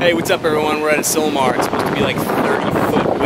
Hey, what's up everyone? We're at a Silmar. It's supposed to be like 30 foot